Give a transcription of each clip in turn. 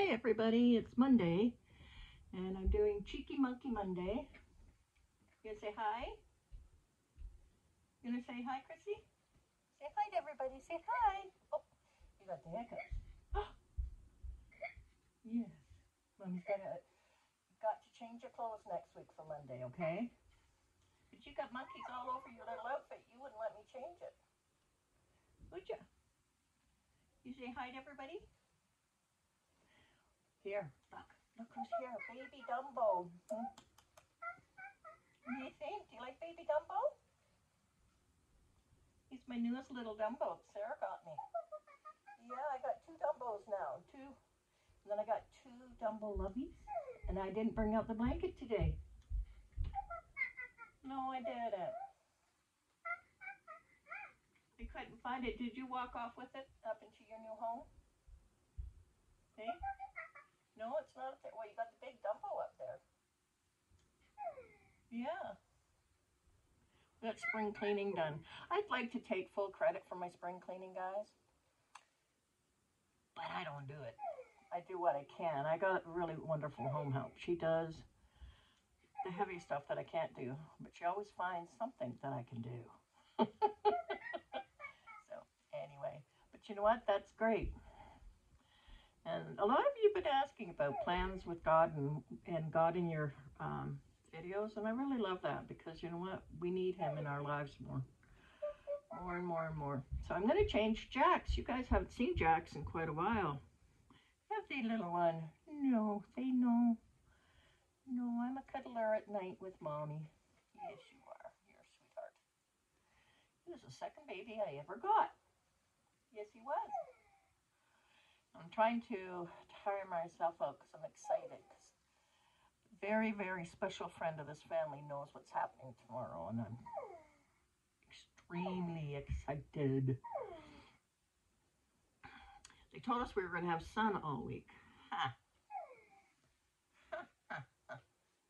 Hi everybody, it's Monday and I'm doing Cheeky Monkey Monday. You gonna say hi? You gonna say hi, Chrissy? Say hi to everybody, say hi. Oh, you got the hiccups. Oh. Yes. Mommy's gotta, got to change your clothes next week for Monday, okay? But you got monkeys all over your little outfit. You wouldn't let me change it. Would you? You say hi to everybody? Here, look. Look who's here. Baby Dumbo. Hmm? What do you think? Do you like Baby Dumbo? He's my newest little Dumbo Sarah got me. Yeah, I got two Dumbos now. Two. And then I got two Dumbo Loveys. And I didn't bring out the blanket today. No, I didn't. I couldn't find it. Did you walk off with it up into your new home? Hey? No, it's not up there. Well, you got the big Dumbo up there. Yeah. Got spring cleaning done. I'd like to take full credit for my spring cleaning, guys. But I don't do it. I do what I can. I got really wonderful home help. She does the heavy stuff that I can't do, but she always finds something that I can do. so, anyway, but you know what? That's great. And a lot of you have been asking about plans with God and, and God in your um, videos. And I really love that because you know what? We need him in our lives more. More and more and more. So I'm going to change Jax. You guys haven't seen Jax in quite a while. Have they, little one? No, they know. No, I'm a cuddler at night with mommy. Yes, you are. You're a sweetheart. He was the second baby I ever got. Yes, he was. I'm trying to tire myself out because I'm excited. Cause very, very special friend of this family knows what's happening tomorrow, and I'm extremely excited. They told us we were going to have sun all week.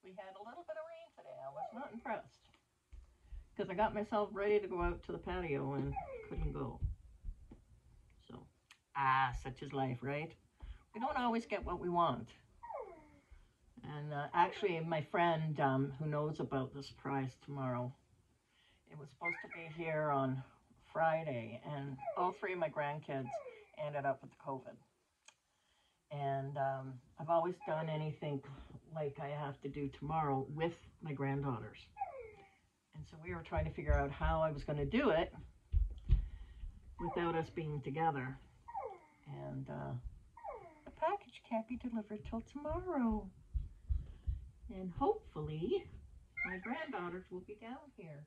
We had a little bit of rain today. I was not impressed. Because I got myself ready to go out to the patio and couldn't go. Ah, such is life, right? We don't always get what we want. And uh, actually, my friend um, who knows about the surprise tomorrow, it was supposed to be here on Friday, and all three of my grandkids ended up with COVID. And um, I've always done anything like I have to do tomorrow with my granddaughters. And so we were trying to figure out how I was going to do it without us being together and uh, the package can't be delivered till tomorrow. And hopefully my granddaughters will be down here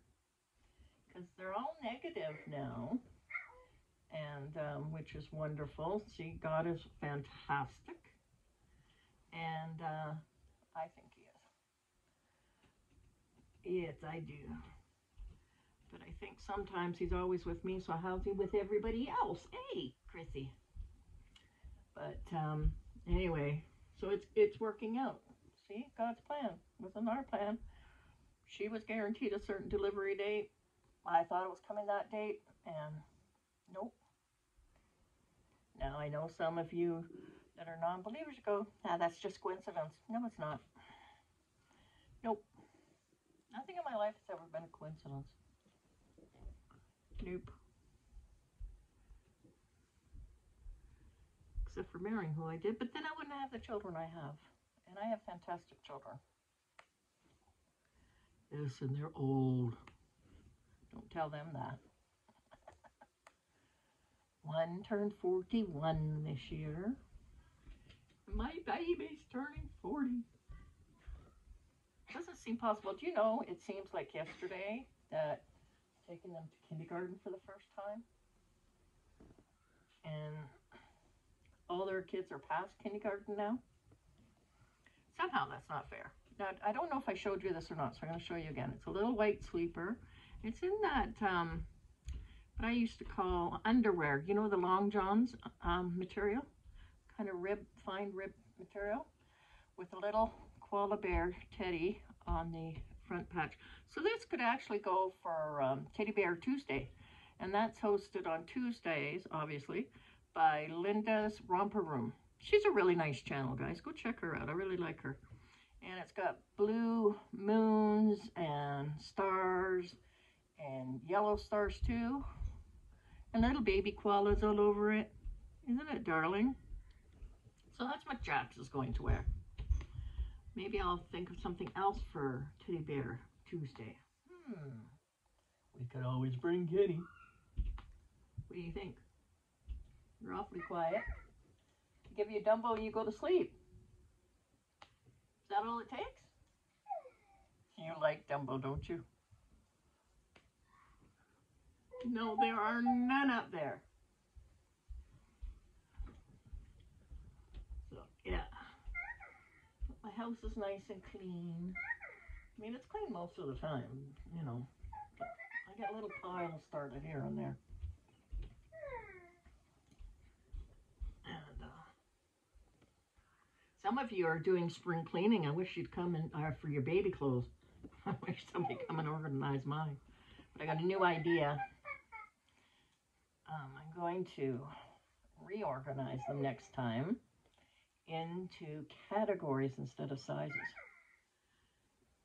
because they're all negative now and um, which is wonderful. See, God is fantastic, and uh, I think He is. Yes, I do. But I think sometimes He's always with me, so how's He with everybody else? Hey, Chrissy. But um, anyway, so it's it's working out. See, God's plan wasn't our plan. She was guaranteed a certain delivery date. I thought it was coming that date, and nope. Now I know some of you that are non-believers go, ah, that's just coincidence. No, it's not. Nope. Nothing in my life has ever been a coincidence. Nope. Except for marrying who I did, but then I wouldn't have the children I have. And I have fantastic children. Yes, and they're old. Don't tell them that. One turned 41 this year. My baby's turning 40. Doesn't seem possible. Do you know, it seems like yesterday that taking them to kindergarten for the first time. And all their kids are past kindergarten now. Somehow that's not fair. Now, I don't know if I showed you this or not, so I'm going to show you again. It's a little white sleeper. It's in that, um, what I used to call underwear. You know, the long johns um, material? Kind of rib, fine rib material with a little koala bear teddy on the front patch. So this could actually go for um, Teddy Bear Tuesday. And that's hosted on Tuesdays, obviously, by Linda's Romper Room. she's a really nice channel, guys. Go check her out. I really like her. And it's got blue moons and stars and yellow stars too. And little baby koalas all over it. Isn't it darling? So that's what Jax is going to wear. Maybe I'll think of something else for Teddy Bear Tuesday. Hmm. We could always bring Kitty. What do you think? You're awfully quiet. Give you a Dumbo and you go to sleep. Is that all it takes? You like Dumbo, don't you? No, there are none up there. So, yeah. My house is nice and clean. I mean, it's clean most of the time, you know. I got little piles started here and there. And uh, some of you are doing spring cleaning. I wish you'd come in uh, for your baby clothes. I wish somebody come and organize mine. But I got a new idea. Um, I'm going to reorganize them next time into categories instead of sizes.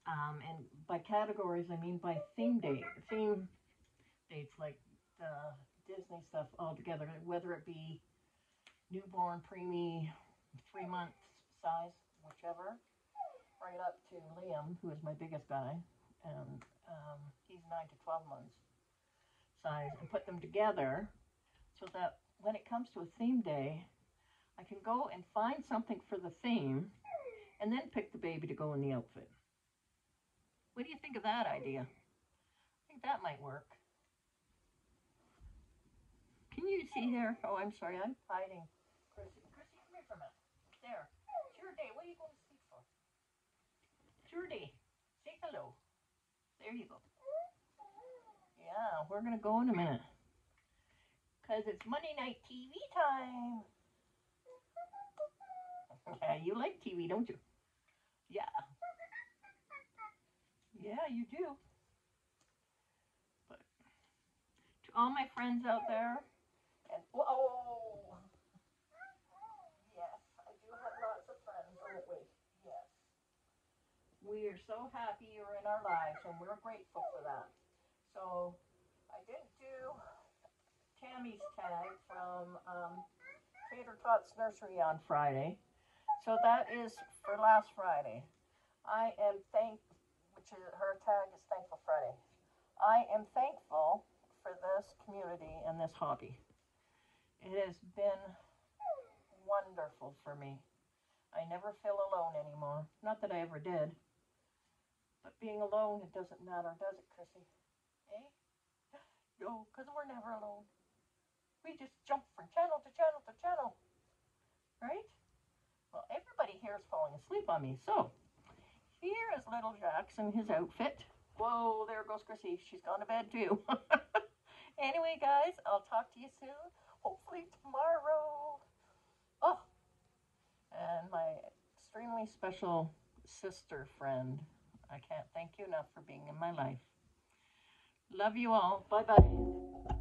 Um, and by categories, I mean by theme date, theme dates like the Disney stuff all together, whether it be newborn, preemie, three month size, whichever, right up to Liam, who is my biggest guy, and um, he's nine to 12 months size, and put them together so that when it comes to a theme day, I can go and find something for the theme and then pick the baby to go in the outfit. What do you think of that idea? I think that might work. Can you see there? Oh, I'm sorry, I'm hiding. Chrissy, Chrissy, come here for a minute. There. Your. What are you going to sleep for? It's. Say hello. There you go. Yeah, we're going to go in a minute. Because it's Monday night TV time. Yeah, you like TV, don't you? Yeah. Yeah, you do. But to all my friends out there, and whoa! Yes, I do have lots of friends, don't we? Yes. We are so happy you're in our lives, and we're grateful for that. So, I didn't do Tammy's tag from um, Tater Tots Nursery on Friday. So that is for last Friday. I am thank, which is her tag is Thankful Friday. I am thankful for this community and this hobby. It has been wonderful for me. I never feel alone anymore. Not that I ever did. But being alone, it doesn't matter, does it, Chrissy? Eh? No, because we're never alone. We just jump from channel to channel to channel. Right? Well, everybody here is falling asleep on me. So, here is little Jackson, his outfit. Whoa, there goes Chrissy. She's gone to bed too. anyway, guys, I'll talk to you soon. Hopefully tomorrow. Oh, and my extremely special sister friend. I can't thank you enough for being in my life. Love you all. Bye-bye.